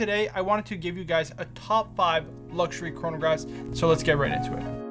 today I wanted to give you guys a top five luxury chronographs. So let's get right into it.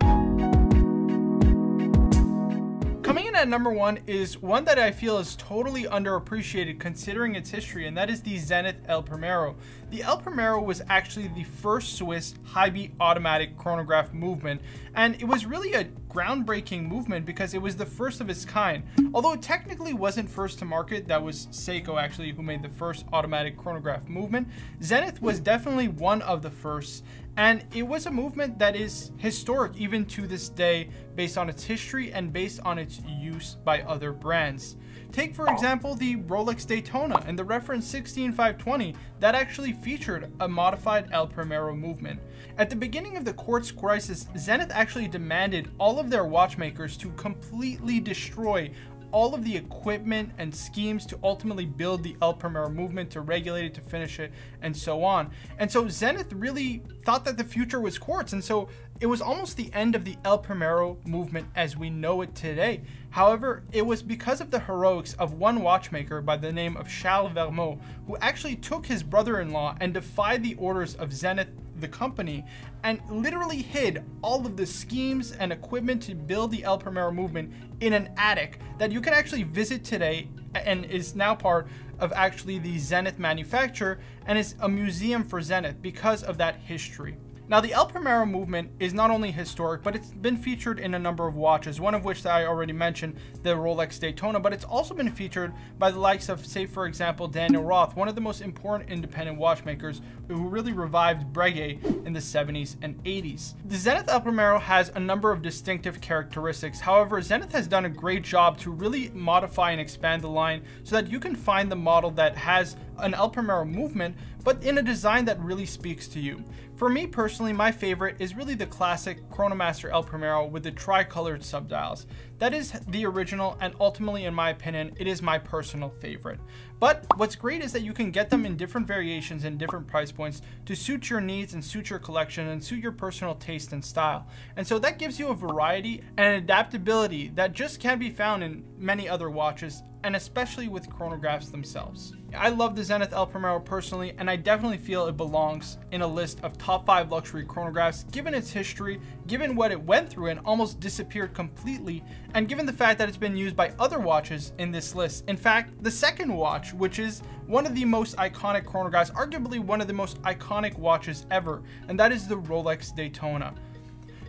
At number one is one that I feel is totally underappreciated considering its history, and that is the Zenith El Primero. The El Primero was actually the first Swiss high beat automatic chronograph movement, and it was really a groundbreaking movement because it was the first of its kind. Although it technically wasn't first to market, that was Seiko actually who made the first automatic chronograph movement. Zenith was definitely one of the first, and it was a movement that is historic even to this day based on its history and based on its use by other brands. Take for example the Rolex Daytona and the reference 16520 that actually featured a modified El Primero movement. At the beginning of the quartz crisis, Zenith actually demanded all of their watchmakers to completely destroy all of the equipment and schemes to ultimately build the El Primero movement, to regulate it, to finish it, and so on. And so Zenith really thought that the future was quartz, and so it was almost the end of the El Primero movement as we know it today. However, it was because of the heroics of one watchmaker by the name of Charles Vermot, who actually took his brother-in-law and defied the orders of Zenith the company and literally hid all of the schemes and equipment to build the El Primero movement in an attic that you can actually visit today and is now part of actually the Zenith manufacturer and is a museum for Zenith because of that history. Now, the El Primero movement is not only historic, but it's been featured in a number of watches, one of which that I already mentioned, the Rolex Daytona, but it's also been featured by the likes of, say, for example, Daniel Roth, one of the most important independent watchmakers who really revived Breguet in the 70s and 80s. The Zenith El Primero has a number of distinctive characteristics. However, Zenith has done a great job to really modify and expand the line so that you can find the model that has an El Primero movement, but in a design that really speaks to you. For me personally, my favorite is really the classic Chronomaster El Primero with the tricolored subdials. That is the original and ultimately in my opinion, it is my personal favorite. But what's great is that you can get them in different variations and different price points to suit your needs and suit your collection and suit your personal taste and style. And so that gives you a variety and adaptability that just can't be found in many other watches and especially with chronographs themselves. I love the Zenith El Primero personally, and I definitely feel it belongs in a list of top 5 luxury chronographs given its history, given what it went through and almost disappeared completely, and given the fact that it's been used by other watches in this list. In fact, the second watch, which is one of the most iconic chronographs, arguably one of the most iconic watches ever, and that is the Rolex Daytona.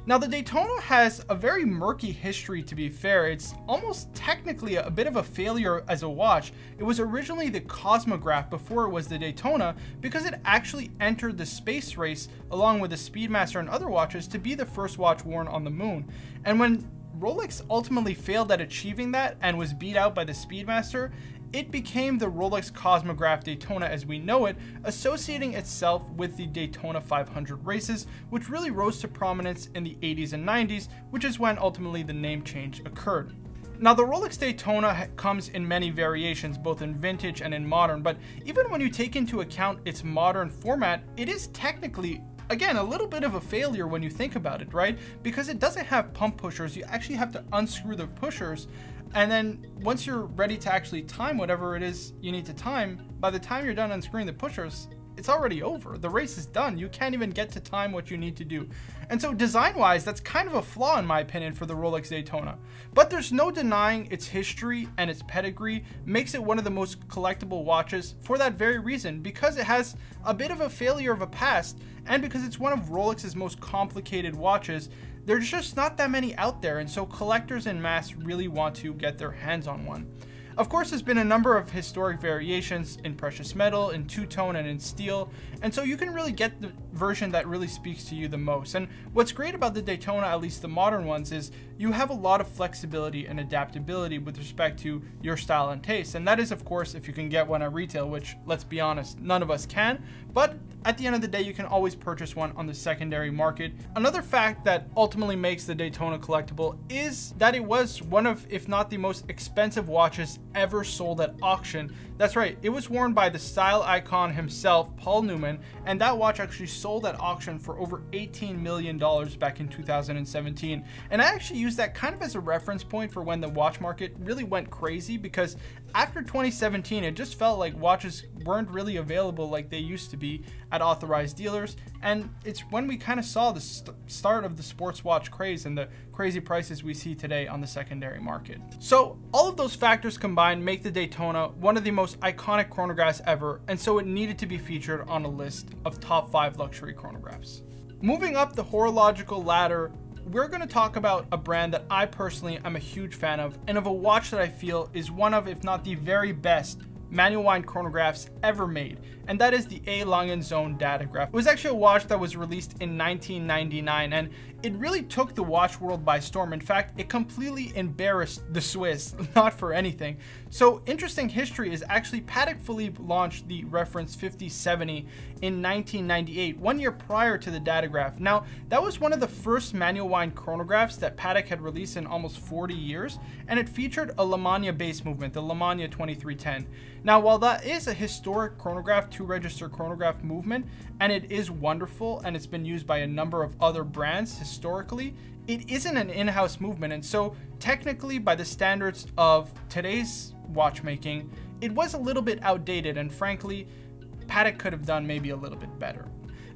Now, the Daytona has a very murky history, to be fair. It's almost technically a bit of a failure as a watch. It was originally the Cosmograph before it was the Daytona because it actually entered the space race along with the Speedmaster and other watches to be the first watch worn on the moon. And when Rolex ultimately failed at achieving that and was beat out by the Speedmaster, it became the Rolex Cosmograph Daytona as we know it, associating itself with the Daytona 500 races, which really rose to prominence in the 80s and 90s, which is when ultimately the name change occurred. Now, the Rolex Daytona comes in many variations, both in vintage and in modern, but even when you take into account its modern format, it is technically again, a little bit of a failure when you think about it, right? Because it doesn't have pump pushers. You actually have to unscrew the pushers. And then once you're ready to actually time whatever it is you need to time, by the time you're done unscrewing the pushers, it's already over. The race is done. You can't even get to time what you need to do. And so design-wise, that's kind of a flaw in my opinion for the Rolex Daytona. But there's no denying its history and its pedigree makes it one of the most collectible watches for that very reason, because it has a bit of a failure of a past, and because it's one of Rolex's most complicated watches, there's just not that many out there, and so collectors in mass really want to get their hands on one. Of course, there's been a number of historic variations in precious metal, in two-tone, and in steel, and so you can really get the version that really speaks to you the most. And what's great about the Daytona, at least the modern ones, is you have a lot of flexibility and adaptability with respect to your style and taste. And that is, of course, if you can get one at retail, which, let's be honest, none of us can. But at the end of the day, you can always purchase one on the secondary market. Another fact that ultimately makes the Daytona collectible is that it was one of, if not the most expensive watches ever sold at auction. That's right, it was worn by the style icon himself, Paul Newman, and that watch actually sold at auction for over $18 million back in 2017. And I actually use that kind of as a reference point for when the watch market really went crazy because after 2017, it just felt like watches weren't really available like they used to be at authorized dealers. And it's when we kind of saw the st- start of the sports watch craze and the crazy prices we see today on the secondary market. So, all of those factors combined make the Daytona one of the most iconic chronographs ever, and so it needed to be featured on a list of top 5 luxury chronographs. Moving up the horological ladder, we're going to talk about a brand that I personally am a huge fan of, and of a watch that I feel is one of, if not the very best, manual wind chronographs ever made, and that is the A. Lange & Söhne Datograph. It was actually a watch that was released in 1999, and it really took the watch world by storm. In fact, it completely embarrassed the Swiss, not for anything. So, interesting history is actually Patek Philippe launched the reference 5070 in 1998, one year prior to the Datograph. Now, that was one of the first manual wind chronographs that Patek had released in almost 40 years, and it featured a Lemania base movement, the Lemania 2310. Now, while that is a historic chronograph, two register chronograph movement, and it is wonderful and it's been used by a number of other brands historically, it isn't an in house movement. And so, technically, by the standards of today's watchmaking, it was a little bit outdated, and frankly, Patek could have done maybe a little bit better.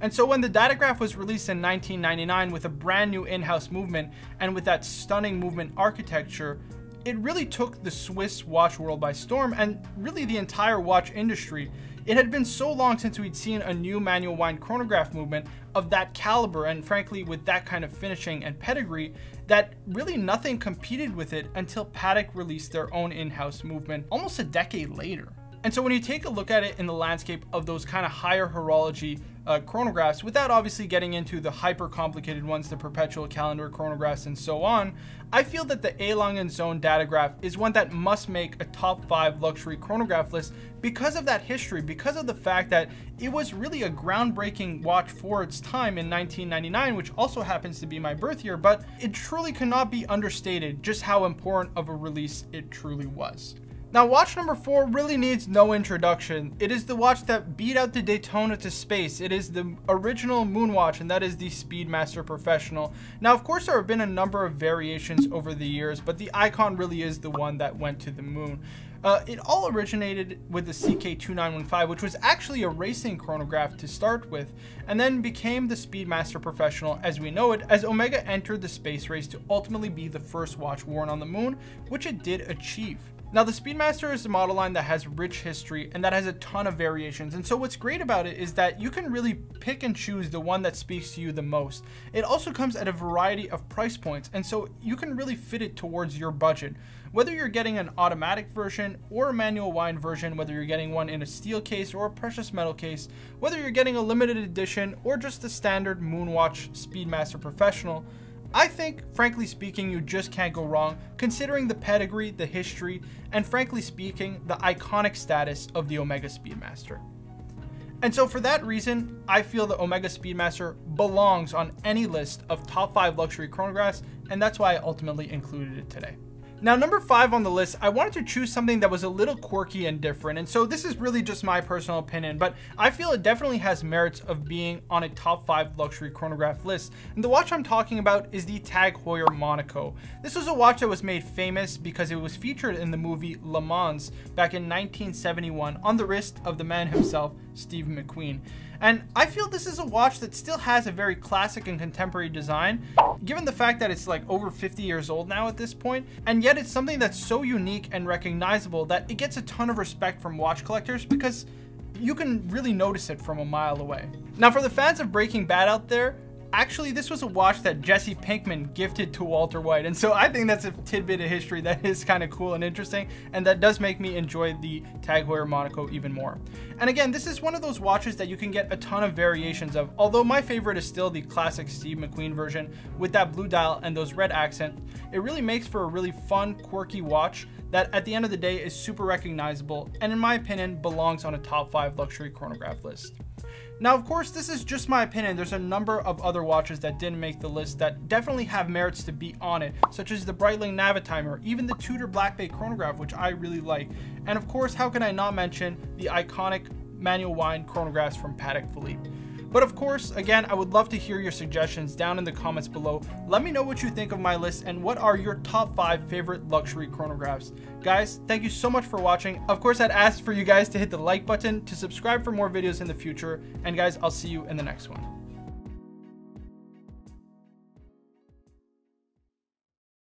And so when the Datograph was released in 1999 with a brand new in-house movement and with that stunning movement architecture, it really took the Swiss watch world by storm and really the entire watch industry. It had been so long since we'd seen a new manual wind chronograph movement of that caliber and frankly with that kind of finishing and pedigree that really nothing competed with it until Patek released their own in-house movement almost a decade later. And so when you take a look at it in the landscape of those kind of higher horology uh, chronographs, without obviously getting into the hyper complicated ones, the perpetual calendar chronographs and so on, I feel that the A. Lange & Söhne Datograph is one that must make a top 5 luxury chronograph list because of that history, because of the fact that it was really a groundbreaking watch for its time in 1999, which also happens to be my birth year, but it truly cannot be understated just how important of a release it truly was. Now, watch number four really needs no introduction. It is the watch that beat out the Daytona to space. It is the original moon watch, and that is the Speedmaster Professional. Now, of course, there have been a number of variations over the years, but the icon really is the one that went to the moon. Uh, it all originated with the CK2915, which was actually a racing chronograph to start with, and then became the Speedmaster Professional as we know it, as Omega entered the space race to ultimately be the first watch worn on the moon, which it did achieve. Now the Speedmaster is a model line that has rich history and that has a ton of variations. And so what's great about it is that you can really pick and choose the one that speaks to you the most. It also comes at a variety of price points. And so you can really fit it towards your budget. Whether you're getting an automatic version or a manual wind version, whether you're getting one in a steel case or a precious metal case, whether you're getting a limited edition or just the standard Moonwatch Speedmaster Professional, I think, frankly speaking, you just can't go wrong considering the pedigree, the history, and frankly speaking, the iconic status of the Omega Speedmaster. And so for that reason, I feel the Omega Speedmaster belongs on any list of top 5 luxury chronographs, and that's why I ultimately included it today. Now, number five on the list, I wanted to choose something that was a little quirky and different. And so this is really just my personal opinion, but I feel it definitely has merits of being on a top five luxury chronograph list. And the watch I'm talking about is the Tag Heuer Monaco. This was a watch that was made famous because it was featured in the movie Le Mans back in 1971 on the wrist of the man himself, Steve McQueen. And I feel this is a watch that still has a very classic and contemporary design, given the fact that it's like over 50 years old now at this point, and yet it's something that's so unique and recognizable that it gets a ton of respect from watch collectors because you can really notice it from a mile away. Now for the fans of Breaking Bad out there, Actually, this was a watch that Jesse Pinkman gifted to Walter White. And so I think that's a tidbit of history that is kind of cool and interesting. And that does make me enjoy the Tag Heuer Monaco even more. And again, this is one of those watches that you can get a ton of variations of. Although my favorite is still the classic Steve McQueen version with that blue dial and those red accents. It really makes for a really fun, quirky watch that at the end of the day is super recognizable and in my opinion belongs on a top 5 luxury chronograph list. Now, of course, this is just my opinion. There's a number of other watches that didn't make the list that definitely have merits to be on it, such as the Breitling Navitimer, even the Tudor Black Bay chronograph, which I really like. And of course, how can I not mention the iconic manual wind chronographs from Patek Philippe. But of course, again, I would love to hear your suggestions down in the comments below. Let me know what you think of my list and what are your top 5 favorite luxury chronographs. Guys, thank you so much for watching. Of course, I'd ask for you guys to hit the like button, to subscribe for more videos in the future, and guys, I'll see you in the next one.